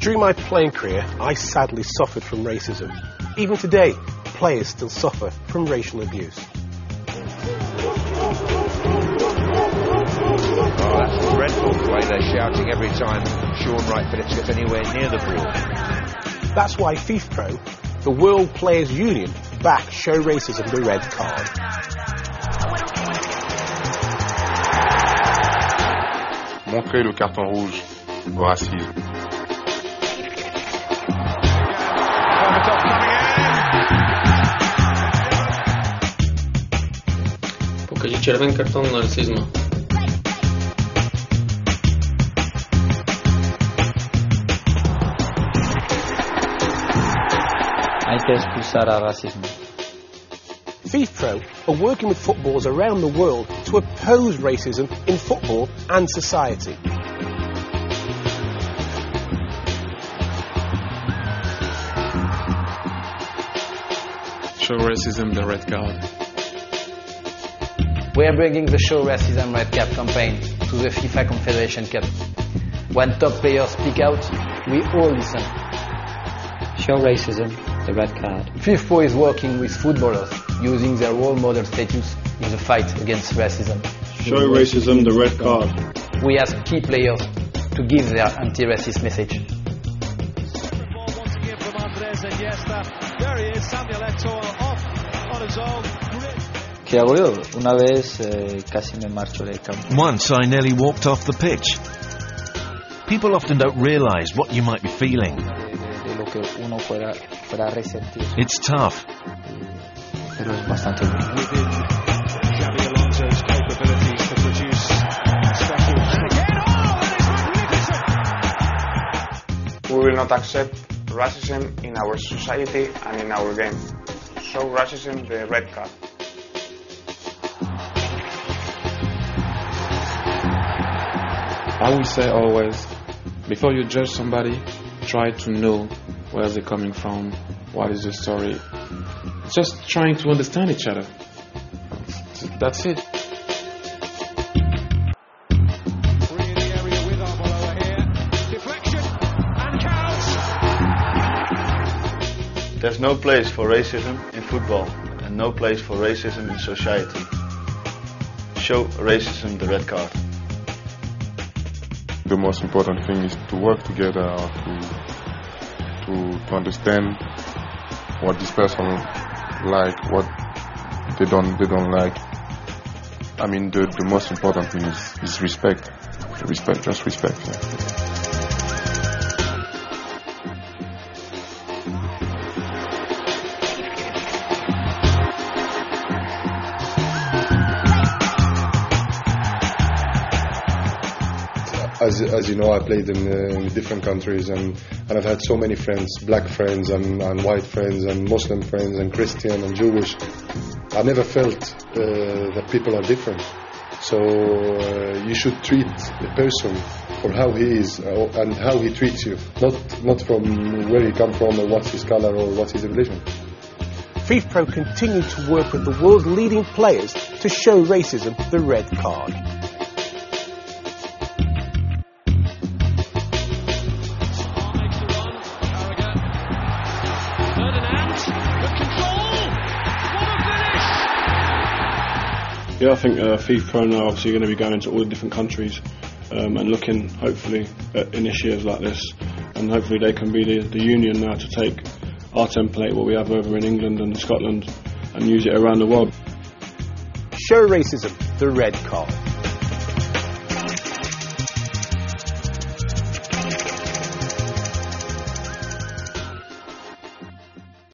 Through my playing career, I sadly suffered from racism. Even today, players still suffer from racial abuse. Oh, that's dreadful the way they're shouting every time Shaun Wright-Phillips gets anywhere near the ball. That's why FIFPro, the World Players Union, back Show Racism the red card. Montrer le carton rouge au racisme. conserva en cartón narcisma. Hay que are working with footballers around the world to oppose racism in football and society. Show racism the red card. We are bringing the Show Racism Red Card campaign to the FIFA Confederation Cup. When top players speak out, we all listen. Show racism the red card. FIFPro is working with footballers using their role model status in the fight against racism. Show racism the red card. We ask key players to give their anti-racist message. ¿Qué hago yo? Una vez eh, casi me marcho del campo. Once I nearly walked off the pitch. People often don't realise what you might be feeling. De, de lo que uno pueda, pueda resentir. It's tough. Pero es bastante duro. We will not accept racism in our society and in our game. Show racism the red card. I will say always, before you judge somebody, try to know where they're coming from, what is the story. Just trying to understand each other. That's it. There's no place for racism in football and no place for racism in society. Show racism the red card. The most important thing is to work together, to to, to understand what this person like, what they don't they don't like. I mean, the, the most important thing is, is respect. Respect, just respect. Yeah. As, as you know, I played in, uh, in different countries and, and I've had so many friends, black friends and, and white friends and Muslim friends and Christian and Jewish. I never felt uh, that people are different. So uh, you should treat a person for how he is uh, and how he treats you, not, not from where he come from or what's his color or what's his religion. FIFPro continued to work with the world's leading players to show racism the red card. Yeah, I think uh, FIFA now obviously going to be going into all the different countries um, and looking hopefully at initiatives like this, and hopefully they can be the, the union now to take our template, what we have over in England and Scotland, and use it around the world. Show racism the red card.